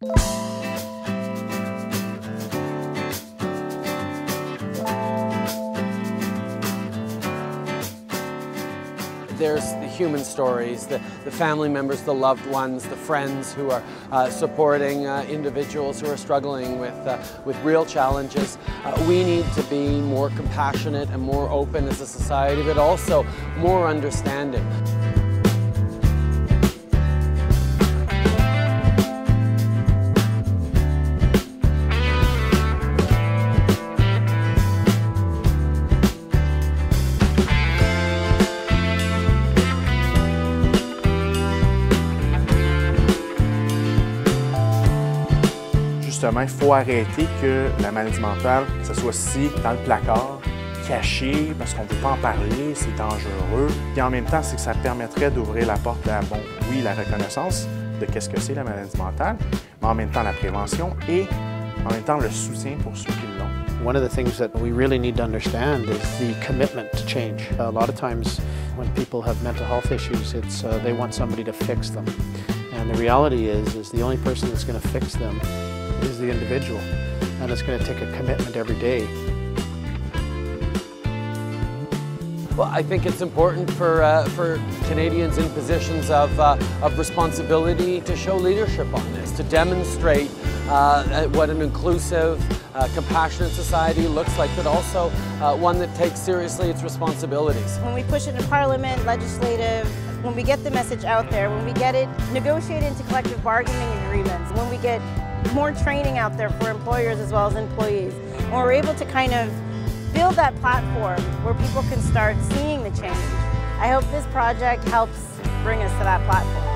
There's the human stories, the, the family members, the loved ones, the friends who are uh, supporting uh, individuals who are struggling with, uh, with real challenges. Uh, we need to be more compassionate and more open as a society, but also more understanding. Justement, il faut arrêter que la maladie mentale, ça soit si dans le placard, caché, parce qu'on ne peut pas en parler, c'est dangereux. Et en même temps, c'est que ça permettrait d'ouvrir la porte à, bon, oui, la reconnaissance de qu'est-ce que c'est la maladie mentale, mais en même temps la prévention et en même temps le soutien pour ceux qui l'ont. One of the things that we really need to understand is the commitment to change. A lot of times when people have mental health issues, it's uh, they want somebody to fix them. And the reality is, is the only person that's going to fix them is the individual. And it's going to take a commitment every day. Well, I think it's important for, uh, for Canadians in positions of, uh, of responsibility to show leadership on this, to demonstrate uh, what an inclusive, uh, compassionate society looks like, but also uh, one that takes seriously its responsibilities. When we push it in Parliament, legislative, when we get the message out there, when we get it negotiated into collective bargaining agreements, when we get more training out there for employers as well as employees. And we're able to kind of build that platform where people can start seeing the change. I hope this project helps bring us to that platform.